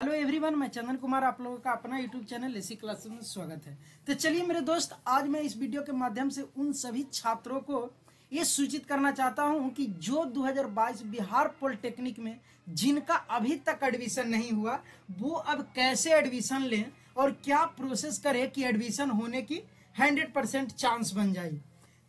मैं चंदन कुमार, आप लोगों का अपना यूट्यूब चैनल एसी क्लास में स्वागत है। तो चलिए मेरे दोस्त, आज मैं इस वीडियो के माध्यम से उन सभी छात्रों को ये सूचित करना चाहता हूँ कि जो 2022 बिहार पॉलिटेक्निक में, जिनका अभी तक एडमिशन नहीं हुआ, वो अब कैसे एडमिशन लें और क्या प्रोसेस करें कि एडमिशन होने की हंड्रेड चांस बन जाए।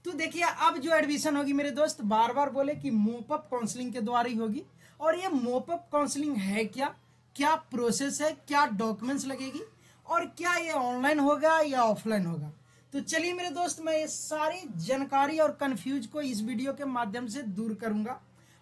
तो देखिए, अब जो एडमिशन होगी मेरे दोस्त, बार बार बोले कि मोपअप काउंसलिंग के द्वारा ही होगी। और ये मोपअप काउंसलिंग है क्या? क्या प्रोसेस है, क्या डॉक्यूमेंट्स लगेगी और क्या ये ऑनलाइन होगा या ऑफलाइन होगा? तो चलिए मेरे दोस्त, मैं ये सारी जानकारी और कन्फ्यूज़ को इस वीडियो के माध्यम से दूर करूँगा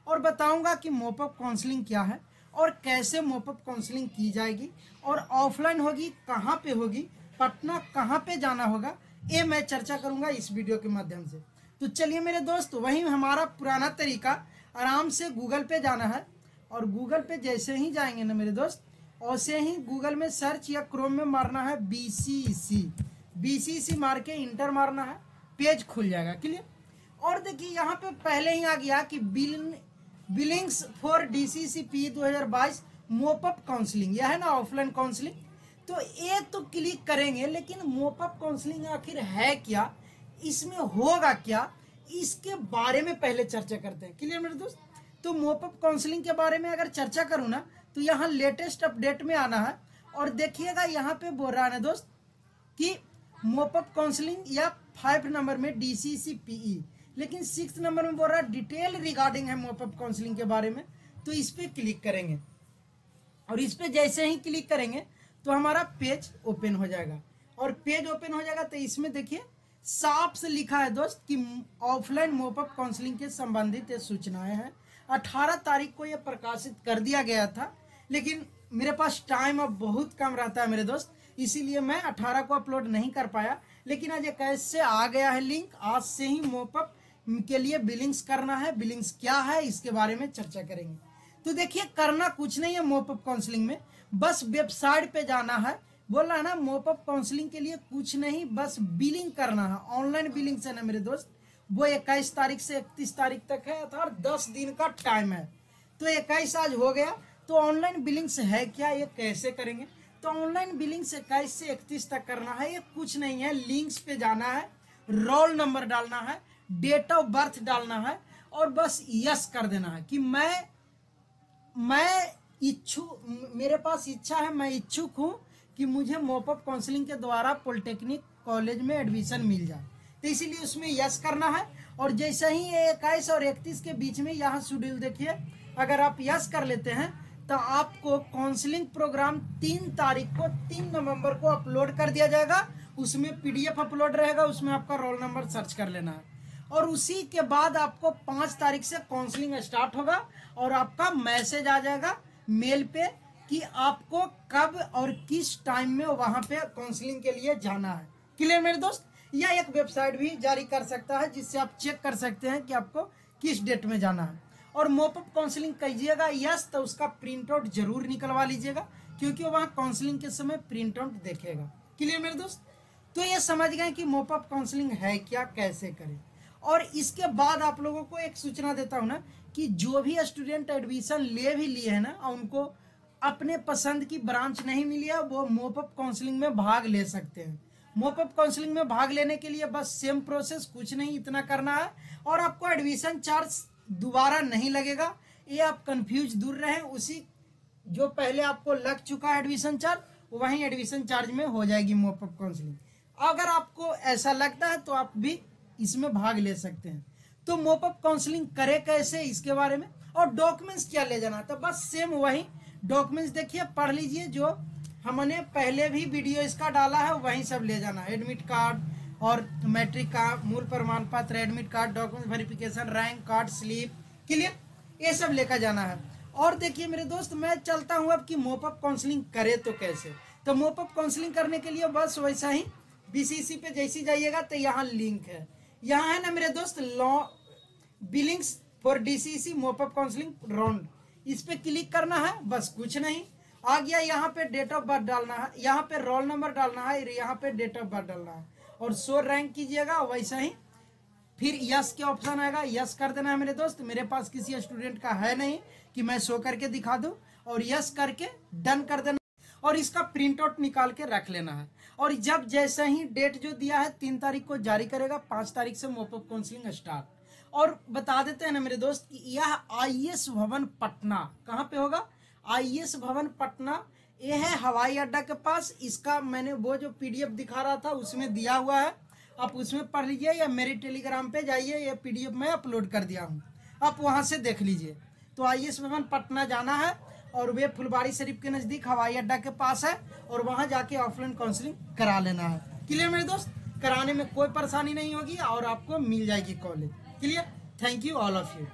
और बताऊँगा कि मोपअप काउंसलिंग क्या है और कैसे मोपअप काउंसलिंग की जाएगी और ऑफलाइन होगी, कहाँ पे होगी, पटना कहाँ पे जाना होगा, ये मैं चर्चा करूँगा इस वीडियो के माध्यम से। तो चलिए मेरे दोस्त, वही हमारा पुराना तरीका, आराम से गूगल पे जाना है। और गूगल पे जैसे ही जाएँगे ना मेरे दोस्त, वैसे ही गूगल में सर्च या क्रोम में मारना है B C C B C सी मार के इंटर मारना है, पेज खुल जाएगा, क्लियर? और देखिए, यहाँ पे पहले ही आ गया कि bill, billings for D C C P दो हज़ार बाईस मोपअप काउंसलिंग। यह है ना ऑफलाइन काउंसलिंग? तो ये तो क्लिक करेंगे, लेकिन मोपअप काउंसलिंग आखिर है क्या? इसमें होगा क्या? इसके बारे में पहले चर्चा करते हैं। क्लियर मेरे दोस्त? तो मोपअप काउंसलिंग के बारे में अगर चर्चा करूँ ना तो यहाँ लेटेस्ट अपडेट में आना है। और देखिएगा यहाँ पे बोल रहा है दोस्त, कि मोपअप काउंसलिंग या फाइव नंबर में डीसीसी पीई लेकिन सिक्स नंबर में बोल रहा है डिटेल रिगार्डिंग है मोपअप काउंसलिंग के बारे में तो इस पे क्लिक करेंगे। और इस पे जैसे ही क्लिक करेंगे तो हमारा पेज ओपन हो जाएगा। और पेज ओपन हो जाएगा तो इसमें देखिए, साफ़ से लिखा है दोस्त कि ऑफलाइन मोपअप काउंसलिंग के संबंधित सूचनाएँ हैं। 18 तारीख को यह प्रकाशित कर दिया गया था, लेकिन मेरे पास टाइम अब बहुत कम रहता है मेरे दोस्त, इसीलिए मैं 18 को अपलोड नहीं कर पाया। लेकिन आज एक ऐसे आ गया है लिंक आज से ही मोपअप के लिए बिलिंग्स करना है। बिलिंग्स क्या है, इसके बारे में चर्चा करेंगे। तो देखिए, करना कुछ नहीं है मोपअप काउंसलिंग में, बस वेबसाइट पे जाना है। बोल है ना मोपअप काउंसलिंग के लिए कुछ नहीं, बस बिलिंग करना है। ऑनलाइन बिलिंग से ना मेरे दोस्त वो इक्कीस तारीख से इकतीस तारीख तक है, अर्थात दस दिन का टाइम है। तो इक्कीस आज हो गया। तो ऑनलाइन बिलिंग्स है क्या? ये कैसे करेंगे? तो ऑनलाइन बिलिंग्स इक्कीस से इकतीस तक करना है। ये कुछ नहीं है। लिंक्स पे जाना है। रोल नंबर डालना है। डेट ऑफ़ बर्थ डालना है। और बस यस कर देना है कि मैं मैं इच्छुक मेरे पास इच्छा है, मैं इच्छुक हूँ कि मुझे मोपअप काउंसलिंग के द्वारा पॉलिटेक्निक कॉलेज में एडमिशन मिल जाए। तो इसीलिए उसमें यस करना है। और जैसे ही ये इक्कीस और इकतीस के बीच में यहाँ शेड्यूल देखिए, अगर आप यस कर लेते हैं तो आपको काउंसलिंग प्रोग्राम तीन तारीख को, तीन नवंबर को अपलोड कर दिया जाएगा। उसमें पीडीएफ अपलोड रहेगा, उसमें आपका रोल नंबर सर्च कर लेना है। और उसी के बाद आपको पाँच तारीख से काउंसलिंग स्टार्ट होगा और आपका मैसेज आ जाएगा मेल पे कि आपको कब और किस टाइम में वहाँ पे काउंसलिंग के लिए जाना है। क्लियर मेरे दोस्त? या एक वेबसाइट भी जारी कर सकता है, जिससे आप चेक कर सकते हैं कि आपको किस डेट में जाना है। और मोपअप काउंसलिंग कीजिएगा यस तो उसका प्रिंट आउट ज़रूर निकलवा लीजिएगा, क्योंकि वहाँ काउंसलिंग के समय प्रिंट आउट देखेगा। क्लियर मेरे दोस्त? तो ये समझ गए कि मोपअप काउंसलिंग है क्या, कैसे करें? और इसके बाद आप लोगों को एक सूचना देता हूँ ना, कि जो भी स्टूडेंट एडमिशन ले भी लिए है ना, उनको अपने पसंद की ब्रांच नहीं मिली है, वो मोपअप काउंसलिंग में भाग ले सकते हैं। मोपअप काउंसलिंग में भाग लेने के लिए बस सेम प्रोसेस, कुछ नहीं, इतना करना है। और आपको एडमिशन चार्ज दोबारा नहीं लगेगा। ये आप कंफ्यूज दूर रहें। उसी जो पहले आपको लग चुका है एडमिशन चार्ज, वहीं एडमिशन चार्ज में हो जाएगी मोपअप काउंसलिंग। अगर आपको ऐसा लगता है तो आप भी इसमें भाग ले सकते हैं। तो मोपअप काउंसलिंग करे कैसे इसके बारे में? और डॉक्यूमेंट्स क्या ले जाना तो बस सेम वही डॉक्यूमेंट्स देखिए, पढ़ लीजिए जो हमने पहले भी वीडियो इसका डाला है, वही सब ले जाना। एडमिट कार्ड और मैट्रिक का मूल प्रमाण पत्र admit card document verification rank card slip clear ये सब लेकर जाना है। और देखिए मेरे दोस्त, मैं चलता हूँ अब कि मोपअप काउंसलिंग करे तो कैसे? तो मोपअप काउंसलिंग करने के लिए बस वैसा ही बीसीसी पे जैसी जाइएगा तो यहाँ लिंक है। यहाँ है ना मेरे दोस्त law billings for DCC mop up counselling round इस पे क्लिक करना है, बस कुछ नहीं। आ गया यहाँ पे डेट ऑफ़ बर्थ डालना है, यहाँ पे रोल नंबर डालना है यहाँ पे डेट ऑफ़ बर्थ डालना है। और शो रैंक कीजिएगा, वैसा ही फिर यस के ऑप्शन आएगा यस कर देना है मेरे दोस्त, मेरे पास किसी स्टूडेंट का है नहीं कि मैं शो करके दिखा दूँ, और यस करके डन कर देना और इसका प्रिंट आउट निकाल के रख लेना है। और जब जैसे ही डेट जो दिया है, तीन तारीख को जारी करेगा, पाँच तारीख से मोपअप काउंसलिंग स्टार्ट और बता देते हैं ना मेरे दोस्त कि यह आईएस भवन पटना, कहाँ पे होगा? आई भवन पटना ये है हवाई अड्डा के पास। इसका मैंने वो जो पीडीएफ दिखा रहा था, उसमें दिया हुआ है। आप उसमें पढ़ लीजिए या मेरे टेलीग्राम पे जाइए, ये पीडीएफ मैं अपलोड कर दिया हूँ। आप वहाँ से देख लीजिए। तो आई भवन पटना जाना है और वे फुलबाड़ी शरीफ के नज़दीक हवाई अड्डा के पास है और वहाँ जाके ऑफलाइन काउंसलिंग करा लेना है। क्लियर मेरे दोस्त? कराने में कोई परेशानी नहीं होगी और आपको मिल जाएगी college. Clear? Thank you all of you